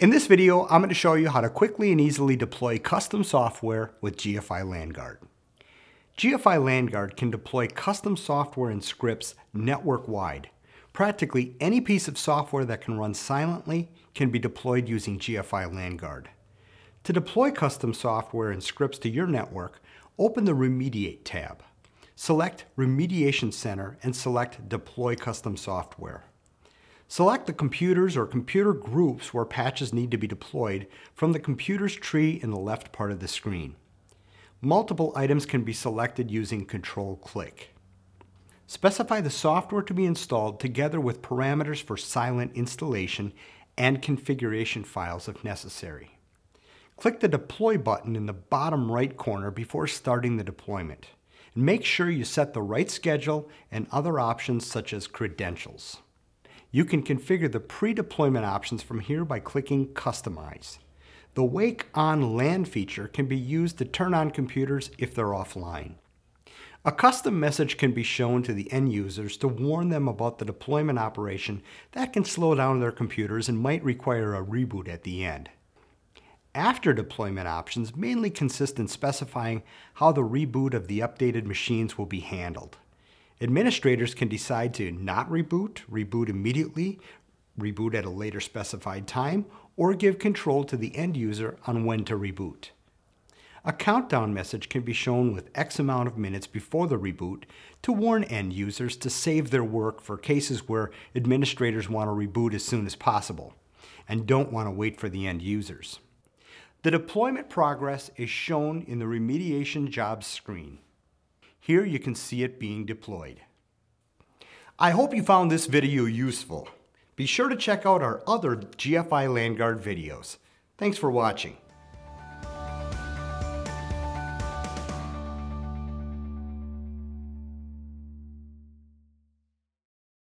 In this video, I'm going to show you how to quickly and easily deploy custom software with GFI LanGuard. GFI LanGuard can deploy custom software and scripts network-wide. Practically any piece of software that can run silently can be deployed using GFI LanGuard. To deploy custom software and scripts to your network, open the Remediate tab. Select Remediation Center and select Deploy Custom Software. Select the computers or computer groups where patches need to be deployed from the computers tree in the left part of the screen. Multiple items can be selected using Control-Click. Specify the software to be installed together with parameters for silent installation and configuration files if necessary. Click the Deploy button in the bottom right corner before starting the deployment. make sure you set the right schedule and other options such as credentials. You can configure the pre-deployment options from here by clicking Customize. The Wake On LAN feature can be used to turn on computers if they're offline. A custom message can be shown to the end users to warn them about the deployment operation that can slow down their computers and might require a reboot at the end. After deployment options mainly consist in specifying how the reboot of the updated machines will be handled. Administrators can decide to not reboot, reboot immediately, reboot at a later specified time, or give control to the end user on when to reboot. A countdown message can be shown with X amount of minutes before the reboot to warn end users to save their work for cases where administrators want to reboot as soon as possible and don't want to wait for the end users. The deployment progress is shown in the remediation jobs screen. Here you can see it being deployed. I hope you found this video useful. Be sure to check out our other GFI LanGuard videos. Thanks for watching.